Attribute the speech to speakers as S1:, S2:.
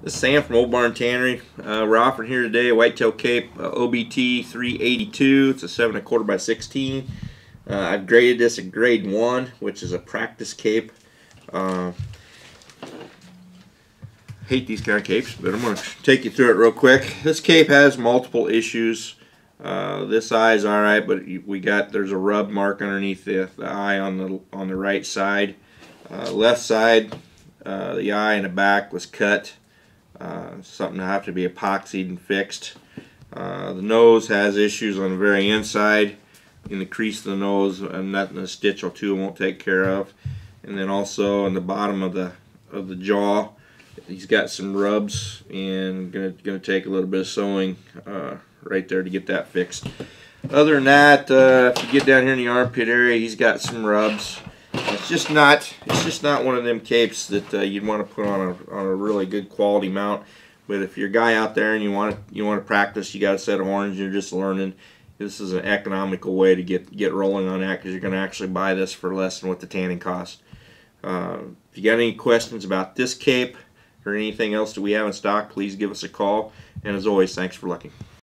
S1: This is Sam from Old Barn Tannery. Uh, we're offering here today a whitetail cape uh, OBT 382. It's a seven and a quarter by 16. Uh, I've graded this at grade one, which is a practice cape. Uh, hate these kind of capes, but I'm going to take you through it real quick. This cape has multiple issues. Uh, this eye is all right, but we got there's a rub mark underneath the, the eye on the on the right side. Uh, left side, the eye in the back was cut. Uh, something have to be epoxied and fixed. Uh, the nose has issues on the very inside in the crease of the nose and nothing a stitch or two won't take care of. And then also on the bottom of the of the jaw, he's got some rubs and gonna gonna take a little bit of sewing uh, right there to get that fixed. Other than that, uh, if you get down here in the armpit area, he's got some rubs. It's just not it's just not one of them capes that uh, you'd want to put on a on a really good quality mount. But if you're a guy out there and you want to you want to practice, you got a set of horns, you're just learning. This is an economical way to get get rolling on that because you're going to actually buy this for less than what the tanning costs. Uh, if you got any questions about this cape or anything else that we have in stock, please give us a call. And as always, thanks for looking.